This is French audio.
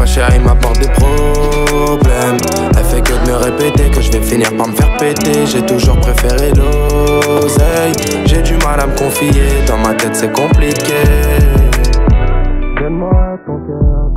ma chérie m'apporte des problèmes. Elle fait que de me répéter que je vais finir par me faire péter. J'ai toujours préféré l'oseille. J'ai du mal à me confier, dans ma tête c'est compliqué. Donne-moi ton cœur,